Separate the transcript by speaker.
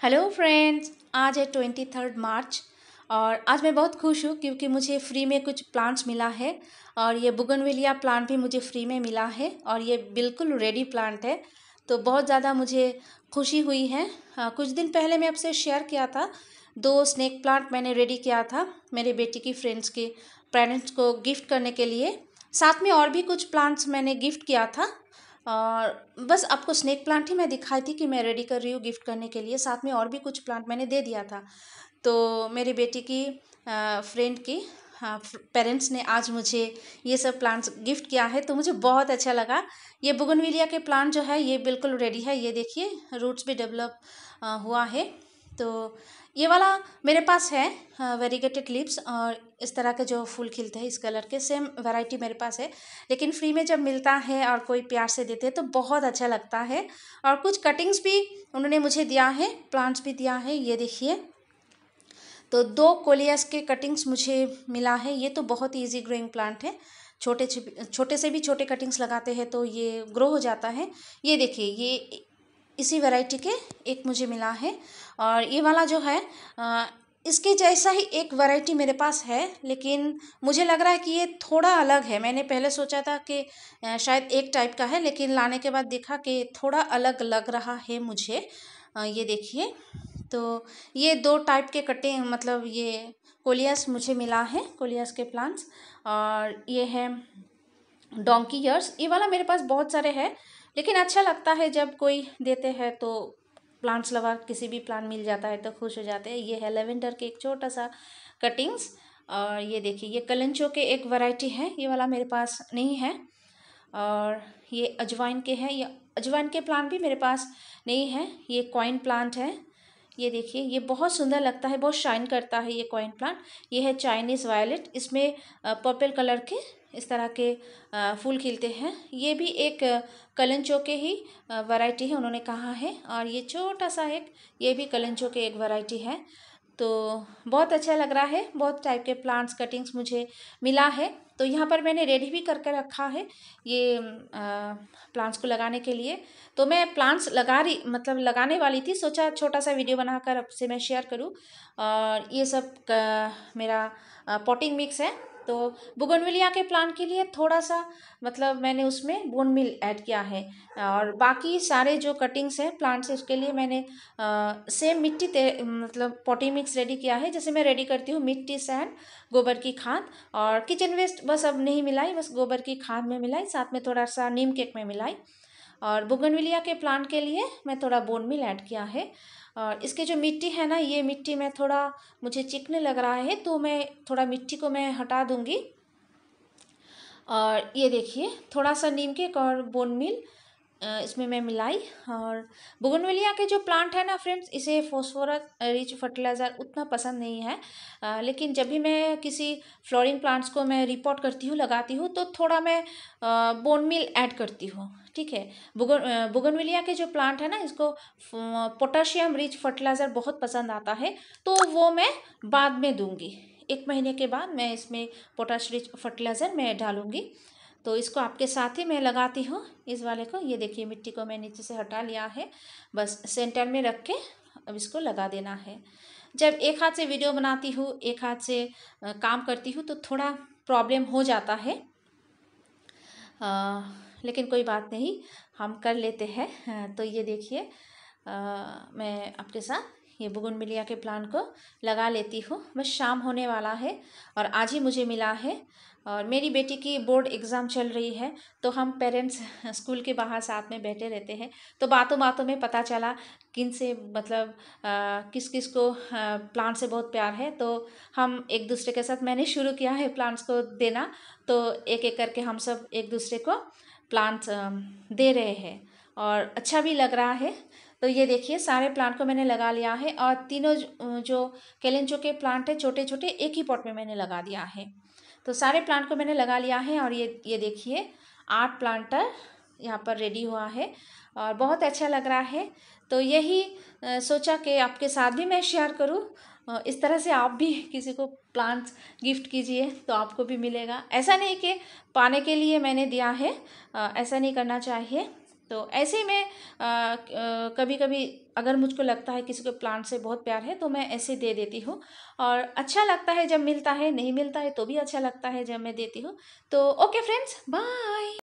Speaker 1: Hello friends आज है twenty third March और आज मैं बहुत खुश हूँ क्योंकि मुझे फ्री में कुछ प्लांट्स मिला है और ये बुगनविलिया प्लांट भी मुझे फ्री में मिला है और ये बिल्कुल रेडी प्लांट है। तो बहुत ज़्यादा मुझे खुशी हुई है। आ, कुछ दिन पहले मैं आपसे शेयर किया था। दो स्नैक प्लांट मैंने रेडी किया था मेरे बेटी की फ्रेंड्स के पेरेंट्स को गिफ्ट करने के लिए। साथ में और भी कुछ प्लांट्स मैंने गिफ्ट किया था। और बस आपको स्नैक प्लांट ही मैं दिखाई थी कि मैं रेडी कर रही हूँ गिफ्ट करने के लिए। साथ में और भी कुछ प्लांट मैंने दे दिया था। तो मेरी बेटी की फ्रेंड की पेरेंट्स ने आज मुझे ये सब प्लांट्स गिफ्ट किया है। तो मुझे बहुत अच्छा लगा। ये बुगनविलिया के प्लांट जो है, ये बिल्कुल रेडी है। ये देखिए रूट्स भी डेवलप हुआ है। तो ये वाला मेरे पास है वेरीगेटेड लिप्स और इस तरह के जो फूल खिलते हैं इस कलर के सेम वैरायटी मेरे पास है। लेकिन फ्री में जब मिलता है और कोई प्यार से देते हैं तो बहुत अच्छा लगता है। और कुछ कटिंग्स भी उन्होंने मुझे दिया है प्लांट्स भी दिया है, ये देखिए। तो दो कोलियस के कटिंग्स मुझे मिला है, ये तो बहुत ही ईजी ग्रोइंग प्लांट है। छोटे छोटे से भी छोटे कटिंग्स लगाते हैं तो ये ग्रो हो जाता है। ये देखिए, ये इसी वैरायटी के एक मुझे मिला है। और ये वाला जो है इसके जैसा ही एक वैरायटी मेरे पास है, लेकिन मुझे लग रहा है कि ये थोड़ा अलग है। मैंने पहले सोचा था कि शायद एक टाइप का है, लेकिन लाने के बाद देखा कि थोड़ा अलग लग रहा है मुझे। ये देखिए तो ये दो टाइप के कटे मतलब ये कोलियास मुझे मिला है, कोलियास के प्लांट्स। और ये है डोंकी ईयर्स। ये वाला मेरे पास बहुत सारे हैं लेकिन अच्छा लगता है जब कोई देते हैं तो प्लांट्स लगा किसी भी प्लांट मिल जाता है तो खुश हो जाते हैं। ये है लेवेंडर के एक छोटा सा कटिंग्स और ये देखिए, ये कलंचो के एक वैरायटी है। ये वाला मेरे पास नहीं है। और ये अजवाइन के हैं। ये अजवाइन के प्लांट भी मेरे पास नहीं है। ये कॉइन प्लांट है। ये देखिए, ये बहुत सुंदर लगता है, बहुत शाइन करता है ये कॉइन प्लांट ये है चाइनीज़ वायलेट इसमें पर्पल कलर के इस तरह के फूल खिलते हैं। ये भी एक कलंचो के ही वैरायटी है, उन्होंने कहा है। और ये छोटा सा एक, ये भी कलंचो के एक वैरायटी है। तो बहुत अच्छा लग रहा है, बहुत टाइप के प्लांट्स कटिंग्स मुझे मिला है। तो यहाँ पर मैंने रेडी भी करके रखा है, ये प्लांट्स को लगाने के लिए। तो मैं प्लांट्स लगा रही मतलब लगाने वाली थी, सोचा छोटा सा वीडियो बनाकर आपसे मैं शेयर करूँ। और ये सब मेरा पॉटिंग मिक्स है। तो बुगनविलिया के प्लांट के लिए थोड़ा सा मतलब मैंने उसमें बोन मिल ऐड किया है। और बाकी सारे जो कटिंग्स हैं प्लांट्स उसके लिए मैंने सेम मिट्टी ते मतलब पॉटी मिक्स रेडी किया है। जैसे मैं रेडी करती हूँ मिट्टी सैंड गोबर की खाद और किचन वेस्ट बस अब नहीं मिलाई, बस गोबर की खाद में मिलाई, साथ में थोड़ा सा नीम केक में मिलाई। और बुगनविलिया के प्लांट के लिए मैं थोड़ा बोन मिल ऐड किया है। और इसके जो मिट्टी है ना, ये मिट्टी में थोड़ा मुझे चिकने लग रहा है तो मैं थोड़ा मिट्टी को मैं हटा दूँगी। और ये देखिए, थोड़ा सा नीम केक और बोन मिल इसमें मैं मिलाई और बुगनविलिया के जो प्लांट है ना फ्रेंड्स इसे फॉस्फोरस रिच फर्टिलाइज़र उतना पसंद नहीं है। आ, लेकिन जब भी मैं किसी फ्लोरिंग प्लांट्स को मैं रिपोर्ट करती हूँ लगाती हूँ तो थोड़ा मैं बोन मिल ऐड करती हूँ ठीक है? बुगन बुगनविलिया के जो प्लांट है ना इसको पोटाशियम रिच फर्टिलाइज़र बहुत पसंद आता है तो वो मैं बाद में दूँगी। एक महीने के बाद मैं इसमें पोटाश रिच फर्टिलाइज़र मैं डालूँगी। तो इसको आपके साथ ही मैं लगाती हूँ। इस वाले को ये देखिए मिट्टी को मैं नीचे से हटा लिया है। बस सेंटर में रख के अब इसको लगा देना है। जब एक हाथ से वीडियो बनाती हूँ एक हाथ से काम करती हूँ तो थोड़ा प्रॉब्लम हो जाता है। आ, लेकिन कोई बात नहीं हम कर लेते हैं। तो ये देखिए मैं आपके साथ ये बुगन मिलिया के प्लान को लगा लेती हूँ। बस शाम होने वाला है और आज ही मुझे मिला है और मेरी बेटी की बोर्ड एग्ज़ाम चल रही है तो हम पेरेंट्स स्कूल के बाहर साथ में बैठे रहते हैं। तो बातों बातों में पता चला किन से मतलब आ, किस किस को प्लांट से बहुत प्यार है। तो हम एक दूसरे के साथ मैंने शुरू किया है प्लांट्स को देना तो एक एक करके हम सब एक दूसरे को प्लांट्स दे रहे हैं। और अच्छा भी लग रहा है तो ये देखिए, सारे प्लांट को मैंने लगा लिया है और तीनों जो कैलेंचो के प्लांट है छोटे छोटे एक ही पॉट में मैंने लगा दिया है। तो सारे प्लांट को मैंने लगा लिया है और ये ये देखिए, आठ प्लांटर यहाँ पर रेडी हुआ है और बहुत अच्छा लग रहा है। तो यही सोचा कि आपके साथ भी मैं शेयर करूँ। इस तरह से आप भी किसी को प्लांट्स गिफ्ट कीजिए तो आपको भी मिलेगा। ऐसा नहीं कि पाने के लिए मैंने दिया है। ऐसा नहीं करना चाहिए। तो ऐसे ही आ, कभी कभी अगर मुझको लगता है किसी को प्लांट से बहुत प्यार है तो मैं ऐसे दे देती हूँ। और अच्छा लगता है जब मिलता है नहीं मिलता है तो भी अच्छा लगता है जब मैं देती हूँ। तो ओके फ्रेंड्स बाय!